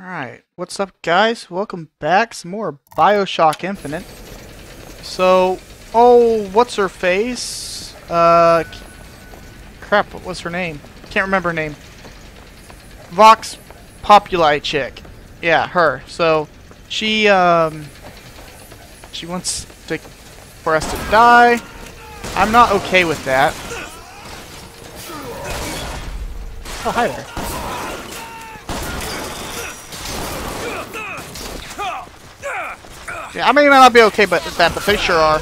Alright, what's up guys? Welcome back. Some more Bioshock Infinite. So, oh, what's her face? Uh, crap, what was her name? Can't remember her name. Vox Populi chick. Yeah, her. So, she, um, she wants to, for us to die. I'm not okay with that. Oh, hi there. Yeah, I may not be okay but that, but they sure are.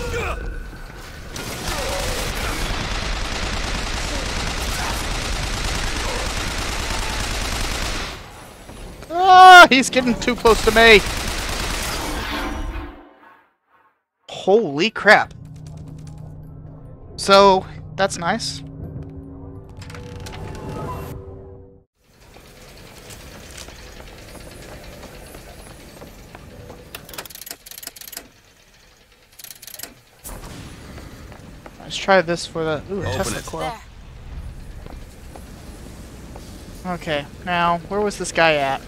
Ah, he's getting too close to me. Holy crap. So, that's nice. Let's try this for the ooh, Tesla coil. Okay, now where was this guy at?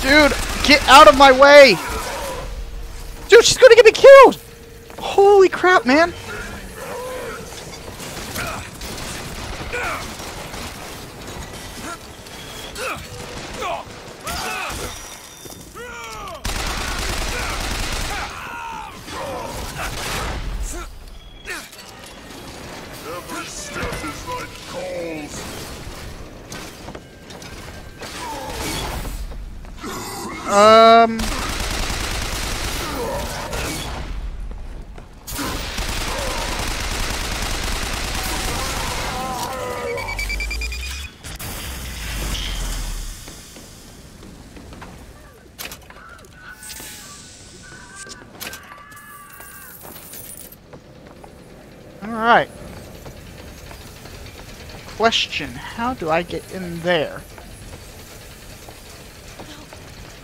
Dude, get out of my way! Dude, she's gonna get me killed! Holy crap, man! Um. Alright. Question, how do I get in there?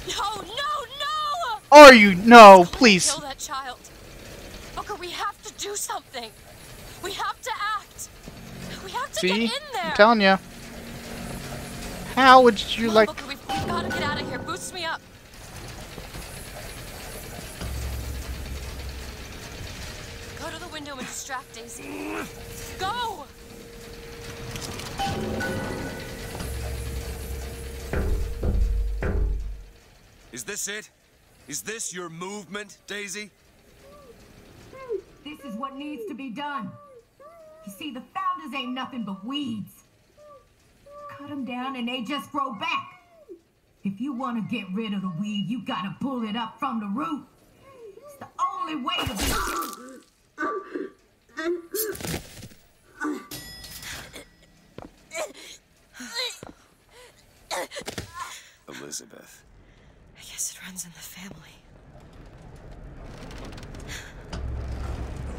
No, no, no! no! Are you? No, please. Kill that child. Booker, we have to do something. We have to act. We have to See? get in there. I'm telling you. How would you on, like... Booker, we've, we've got to get out of here. Boost me up. Go to the window and distract Daisy. Go! Is this it? Is this your movement, Daisy? This is what needs to be done. You see, the founders ain't nothing but weeds. Cut them down and they just grow back. If you want to get rid of the weed, you gotta pull it up from the root. It's the only way to be. Elizabeth. I guess it runs in the family.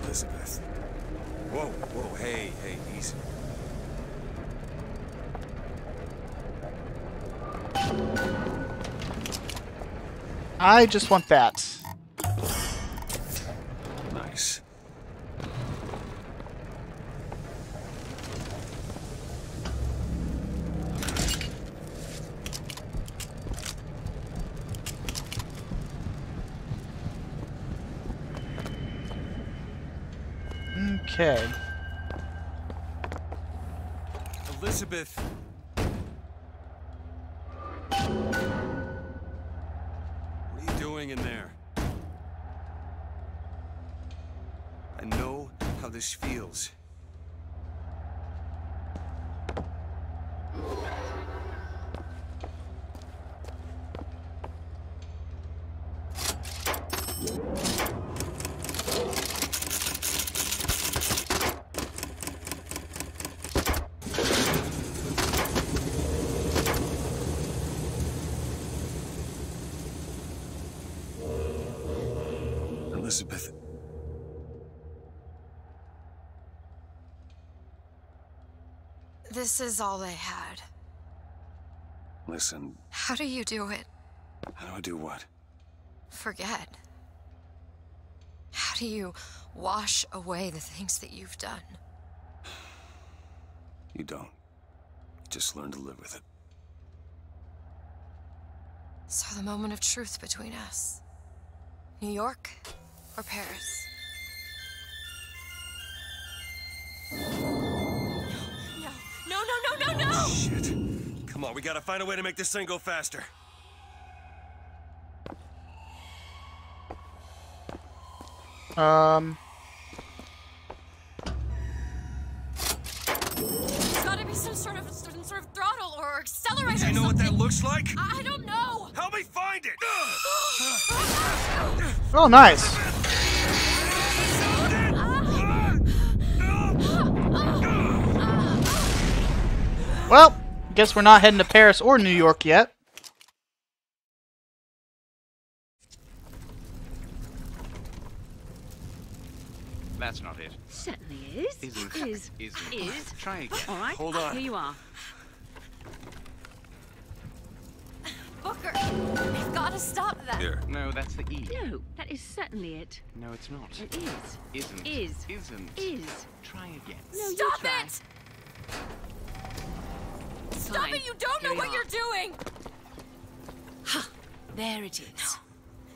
Elizabeth. Whoa, whoa, hey, hey, easy. I just want that. Nice. Okay. Elizabeth. What are you doing in there? I know how this feels. Elizabeth. This is all they had. Listen, How do you do it? how do I do what? Forget. How do you wash away the things that you've done? You don't. You Just learn to live with it. So the moment of truth between us. New York or Paris? No, no, no, no, no, no! Shit. Come on, we gotta find a way to make this thing go faster. Um, There's gotta be some sort of some sort of throttle or accelerator. Do you know what that looks like? I I don't know. Help me find it! oh, nice. Well, guess we're not heading to Paris or New York yet. That's not it. Certainly is. Isn't. Is. Isn't. Is. Try again. All right. Hold on. Here you are. Booker, we've gotta stop that. Here. No, that's the E. No, that is certainly it. No, it's not. It is. Isn't. Is. Isn't. Is. Try again. No, you Stop try. it! Stop Fine. it! You don't know Here what you you're doing. Ha! There it is.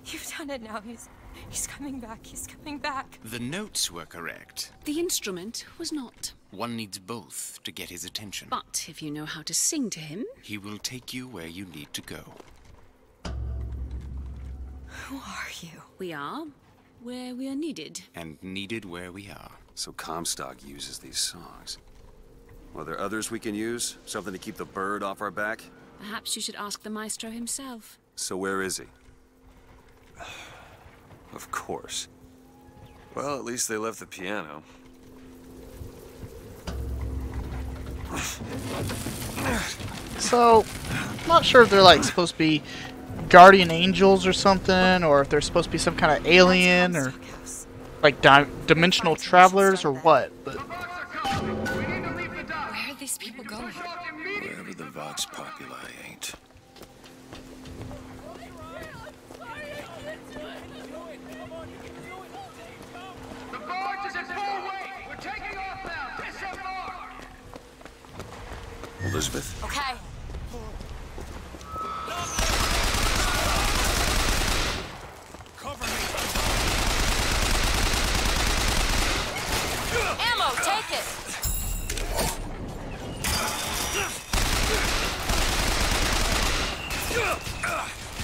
You've done it now. He's he's coming back. He's coming back. The notes were correct. The instrument was not. One needs both to get his attention. But if you know how to sing to him, He will take you where you need to go. Who are you? we are where we are needed. And needed where we are. So Comstock uses these songs. Well, there others we can use? Something to keep the bird off our back? Perhaps you should ask the maestro himself. So where is he? Of course. Well, at least they left the piano. So, I'm not sure if they're like supposed to be guardian angels or something, or if they're supposed to be some kind of alien, or like di- dimensional travelers, or what. But Vox Populi ain't. The barge is at full weight. We're taking off now. Disembark. Elizabeth? Okay. Ammo, take it.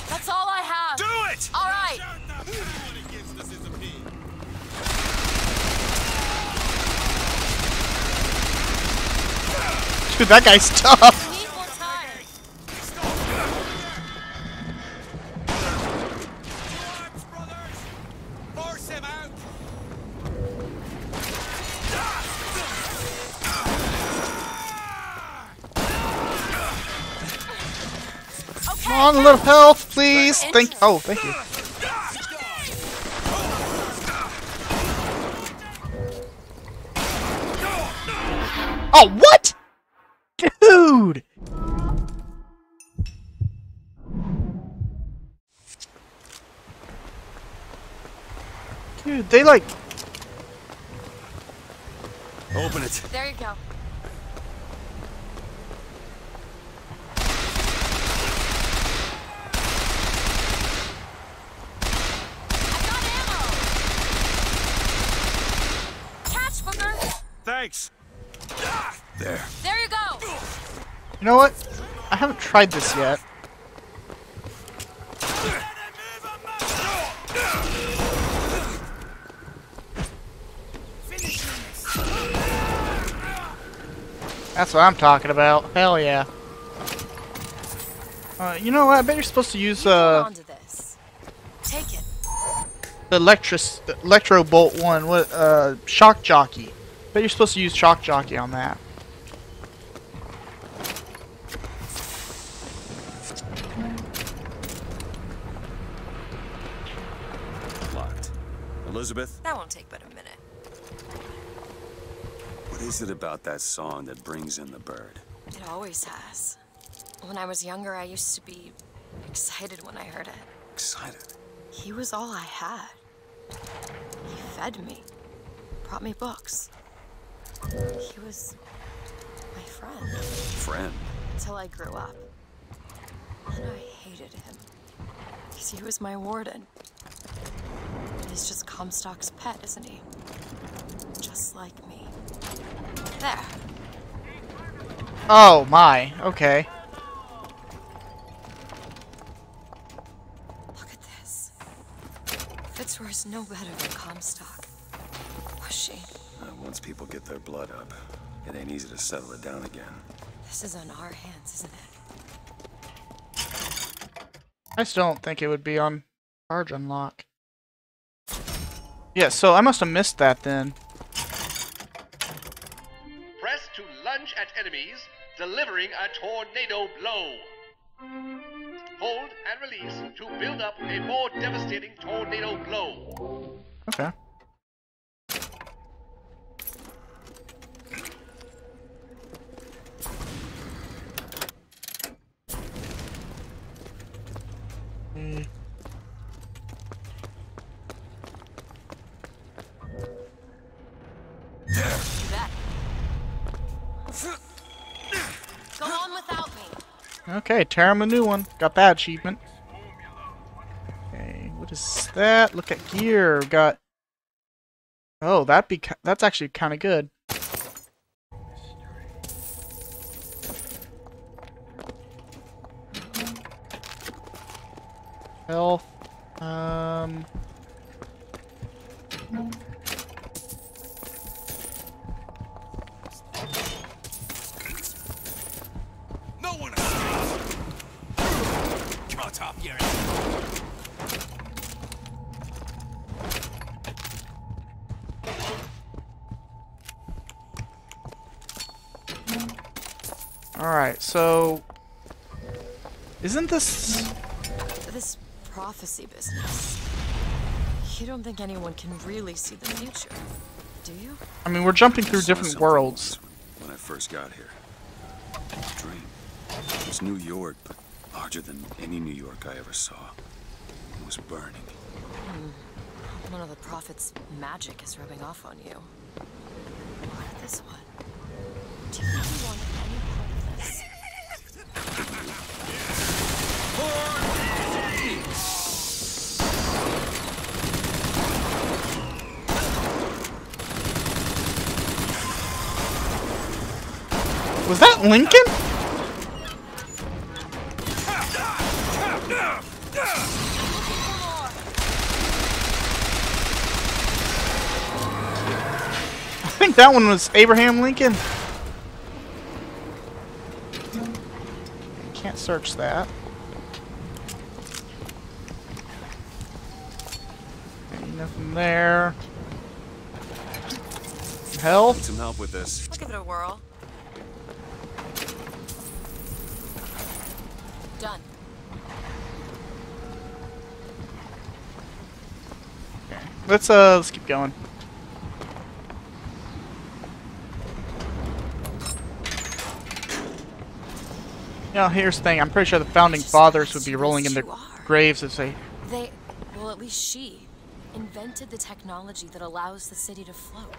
That's all I have. Do it! All right. dude, that guy's tough. Come on, a little health, please. Thank. Oh, thank you. Oh, what? Dude! Dude, they like. Open it. There you go. I got ammo. Catch, Booker. Thanks. There. There you go. You know what? I haven't tried this yet. That's what I'm talking about. Hell yeah. Uh, you know what? I bet you're supposed to use uh, on to this. Take it. the Electris, Electro Bolt one. What? Uh, Shock Jockey. Bet you're supposed to use Shock Jockey on that. Locked. Elizabeth, That won't take but a minute. what is it about that song that brings in the bird? It always has. When I was younger, I used to be excited when I heard it. Excited. He was all I had. He fed me, brought me books. He was my friend Friend. until I grew up. And I hated him. Because he was my warden. He's just Comstock's pet, isn't he? Just like me. There. Oh my. Okay. Look at this. Fitzroy's no better than Comstock. Was she? Uh, once people get their blood up, it ain't easy to settle it down again. This is on our hands, isn't it? I still don't think it would be on charge unlock. Yeah, so I must have missed that then. Press to lunge at enemies, delivering a tornado blow. Hold and release to build up a more devastating tornado blow. Okay. Okay, tear him a new one. Got that achievement. Okay, what is that? Look at gear. Got. Oh, that be that's actually kind of good. Health. Um. So. Isn't this. This prophecy business. You don't think anyone can really see the future, do you? I mean, we're jumping through different worlds. When I first got here. Dream. It was New York, but larger than any New York I ever saw. It was burning. Hmm. One of the prophet's magic is rubbing off on you. What about this one? Do you really want Was that Lincoln? I think that one was Abraham Lincoln. Can't search that. Ain't nothing there. Health. Need some help with this. I'll give it a whirl. Let's uh let's keep going. Now here's the thing, I'm pretty sure the founding fathers would be rolling in their graves if they They, well, at least she, invented the technology that allows the city to float.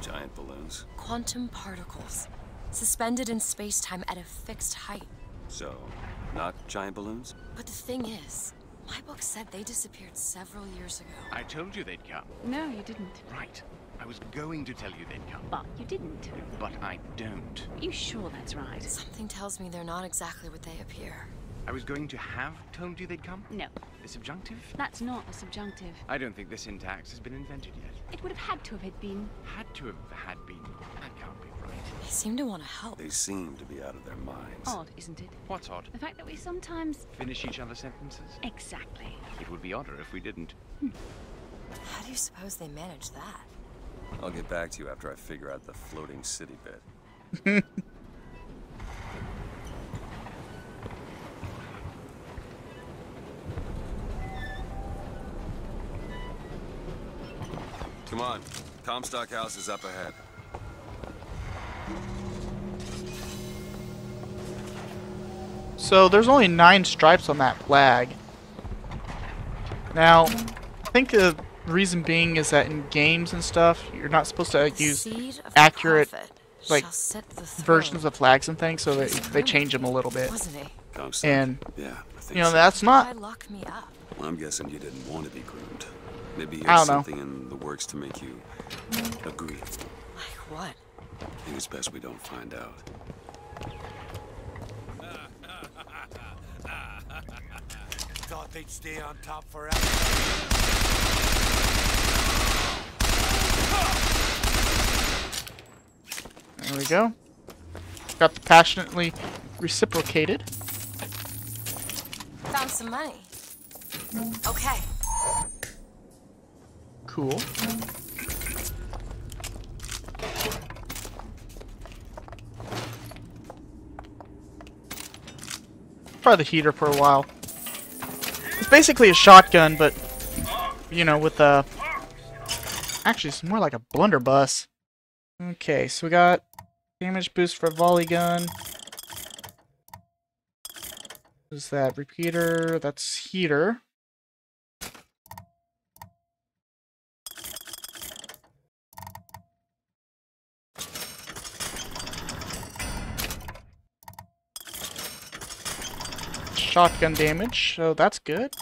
Giant balloons. Quantum particles, suspended in space-time at a fixed height. So, not giant balloons? But the thing is, my book said they disappeared several years ago. I told you they'd come. No, you didn't. Right. I was going to tell you they'd come. But you didn't. But I don't. Are you sure that's right? Something tells me they're not exactly what they appear. I was going to have told you they'd come. No, The subjunctive? that's not a subjunctive. I don't think the syntax has been invented yet. It would have had to have been. Had to have had been. That seem to want to help. They seem to be out of their minds. Odd, isn't it? What's odd? The fact that we sometimes. Finish each other's sentences? Exactly. It would be odder if we didn't. Hmm. How do you suppose they manage that? I'll get back to you after I figure out the floating city bit. Come on. Comstock House is up ahead. So there's only nine stripes on that flag. Now, I think the reason being is that in games and stuff, you're not supposed to use accurate, like, shall sit the versions of flags and things, so they, they change them a little bit. Wasn't he? Comstock. And, yeah, you know, that's not... lock me up? Well, I'm guessing you didn't want to be groomed. Maybe you I had don't know. something in the works to make you agree. Like what? I think it's best we don't find out. Thought they'd stay on top forever. There we go. Got the passionately reciprocated. Found some money. Okay. Cool. Try the heater for a while. It's basically a shotgun, but you know, with a actually it's more like a blunderbuss. Okay, so we got damage boost for volley gun. Is that repeater? That's heater. Shotgun damage, so that's good.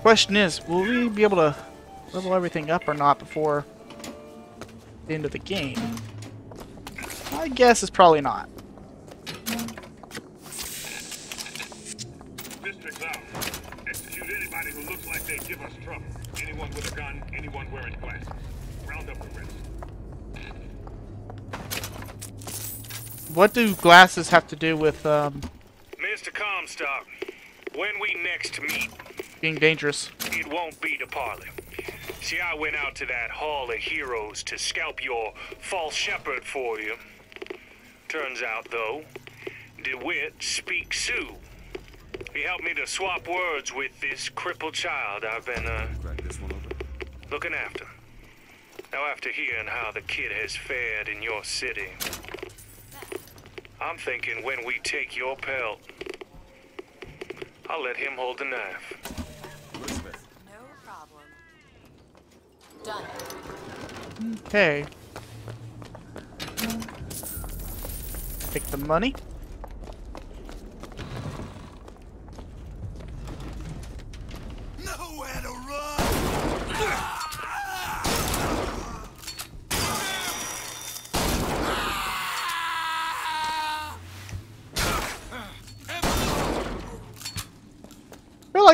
Question is, will we be able to level everything up or not before the end of the game? My guess is probably not. Mr. Cloud, execute anybody who looks like they give us trouble. Anyone with a gun, anyone wearing glasses. Round up the rest. What do glasses have to do with um, Mr. Comstock, when we next meet, being dangerous? it won't be to parley. See, I went out to that Hall of Heroes to scalp your false shepherd for you. Turns out, though, DeWitt speaks Sioux. He helped me to swap words with this crippled child I've been, uh, this one open. looking after. Now, after hearing how the kid has fared in your city, I'm thinking when we take your pelt, I'll let him hold the knife. No problem. Done. Okay. Take the money.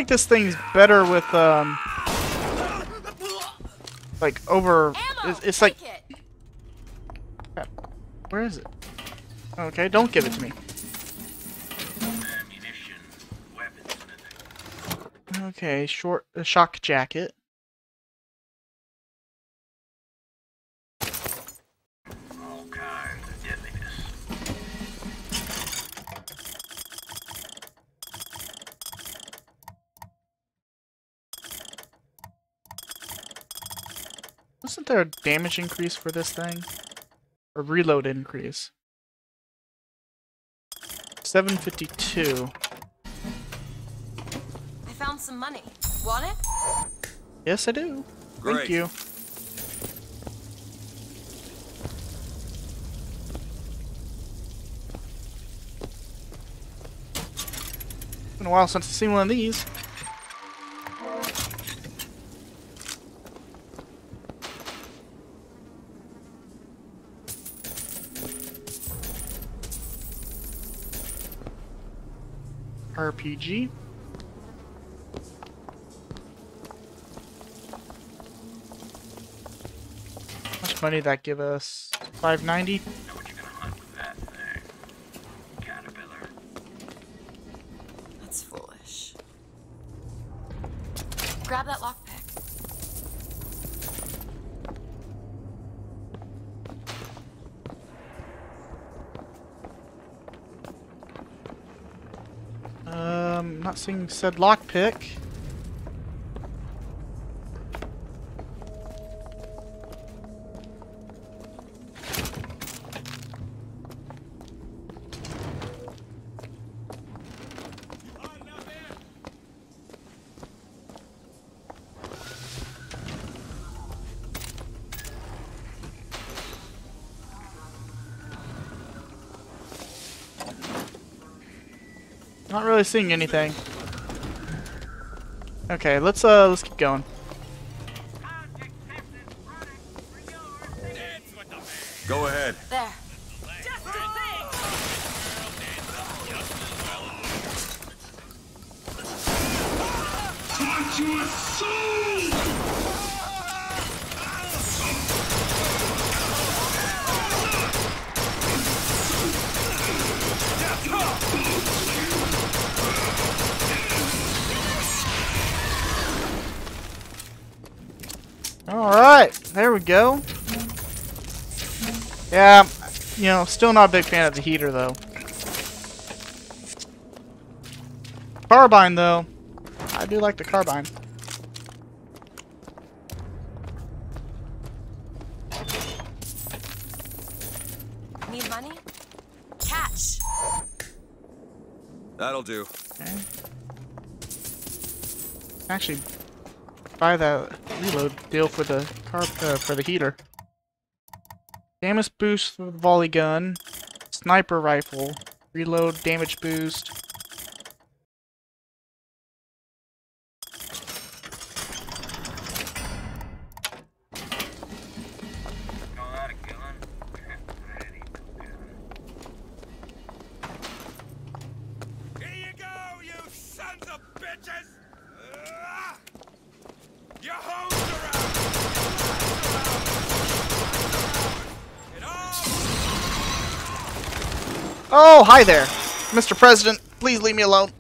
Like this thing's better with um, like over. It's, it's like it. Crap. Where is it? Okay, don't give it to me. Okay, short uh, Shock Jockey. There a damage increase for this thing? Or reload increase? 752. I found some money. Want it? Yes, I do. Great. Thank Great. you. Been a while since I've seen one of these. RPG. How much money that give us? 590? missing said lockpick. Not really seeing anything. Okay, let's uh let's keep going. Yeah, you know, still not a big fan of the heater though. Carbine though. I do like the carbine. Need money? Catch. That'll do. Okay. Actually, buy that reload deal for the car uh, for the heater. Damage boost for the volley gun, sniper rifle, reload damage boost. Oh, hi there, Mr. President. Please leave me alone.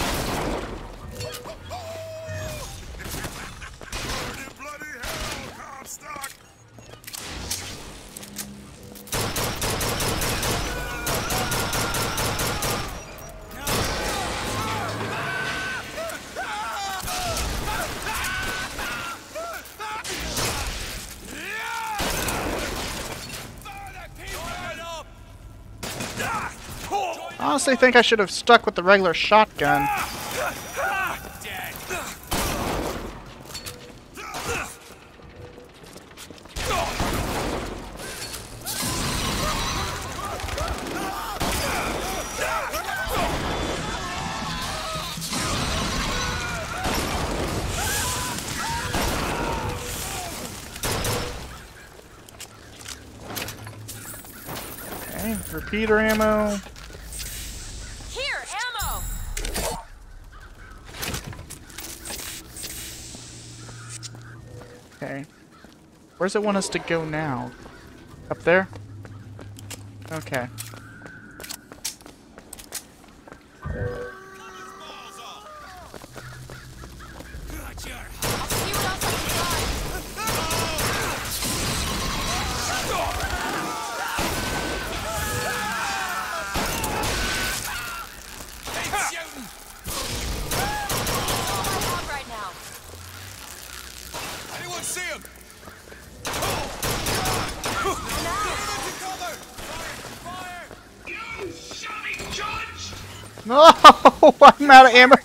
Honestly think I should have stuck with the regular shotgun. Repeater ammo. Here, ammo. Okay. Where's it want us to go now? Up there? Okay. Out of ammo.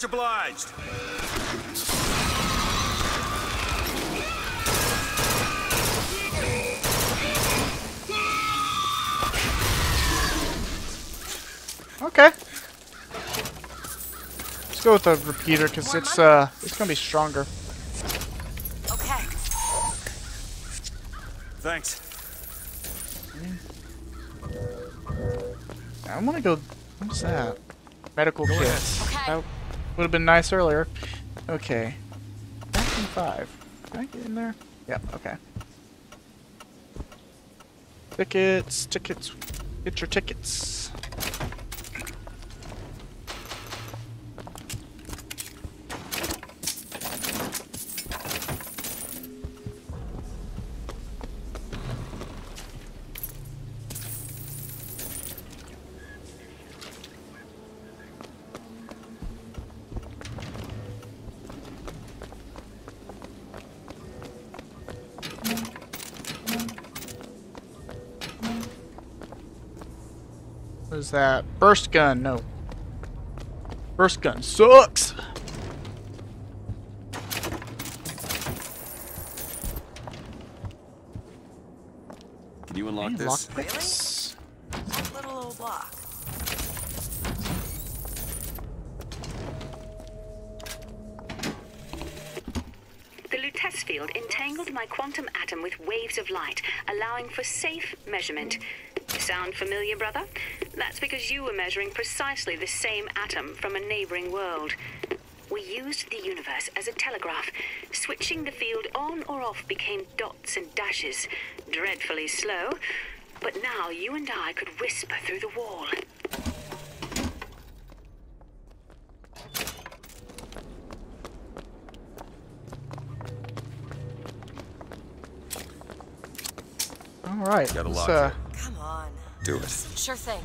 Much obliged. Okay. Let's go with the repeater because it's uh it's gonna be stronger. Okay. Thanks. I want to go. What's that? Medical kit. kits. Okay. Would have been nice earlier. Okay. Vacuum five. Can I get in there? Yep. Okay. Tickets. Tickets. Get your tickets. What is that? Burst gun. No. Burst gun sucks. Can you unlock Man, this? lockpicks. That little old lock. The Lutece field entangled my quantum atom with waves of light, allowing for safe measurement. Sound familiar, brother? That's because you were measuring precisely the same atom from a neighboring world. We used the universe as a telegraph. Switching the field on or off became dots and dashes. Dreadfully slow. But now you and I could whisper through the wall. All right. Got a let's, lock uh, Come on. Do it. Sure thing.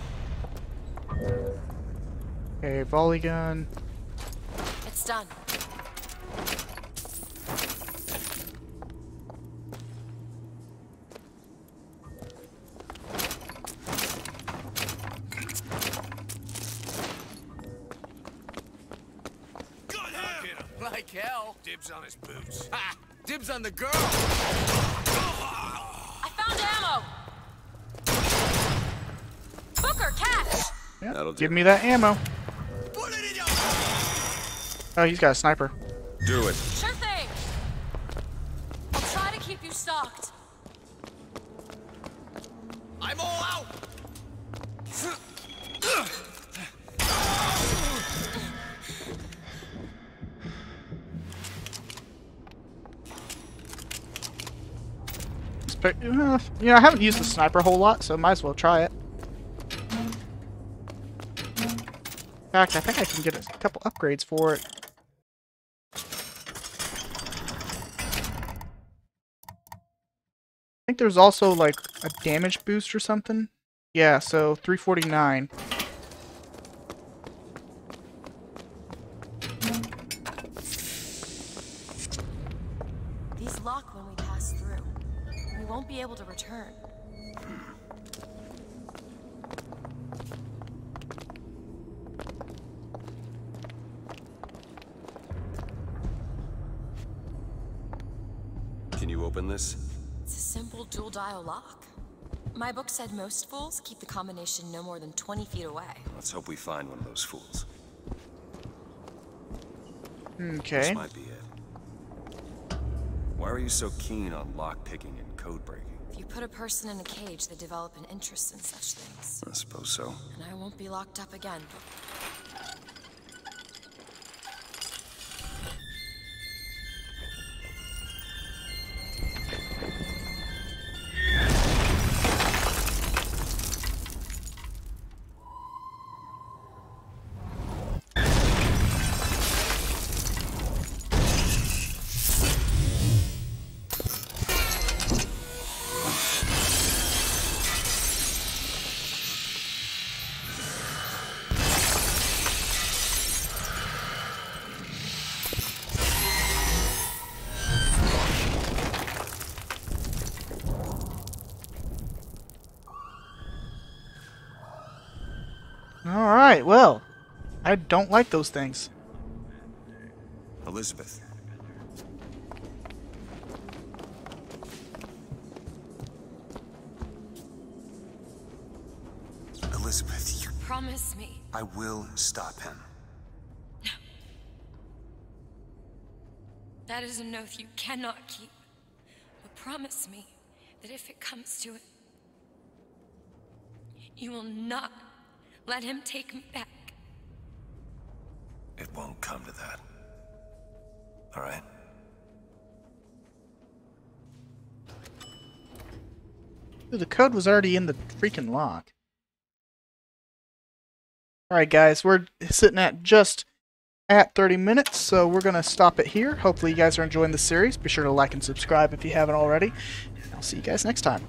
Okay, volley gun. It's done. Like hell. Dibs on his boots. Ha! Dibs on the girl. I found ammo! Booker, catch! Yep, That'll do. give me that ammo. Oh, he's got a sniper. Do it. Sure thing! I'll try to keep you stocked. I'm all out. Spe- uh, you know, I haven't used the sniper a whole lot, so might as well try it. In fact, I think I can get a couple upgrades for it. Think there's also like a damage boost or something. Yeah, so 349. Most fools keep the combination no more than 20 feet away. Let's hope we find one of those fools. Okay. This might be it. Why are you so keen on lockpicking and code breaking? If you put a person in a cage, they develop an interest in such things. I suppose so. And I won't be locked up again. Alright, well. I don't like those things. Elizabeth. Elizabeth, you... Promise me. I will stop him. That is an oath you cannot keep. But promise me that if it comes to it, you will not let him take me back. It won't come to that. All right? Ooh, the code was already in the freaking lock. Alright guys, we're sitting at just at 30 minutes, so we're going to stop it here. Hopefully you guys are enjoying the series. Be sure to like and subscribe if you haven't already. And I'll see you guys next time.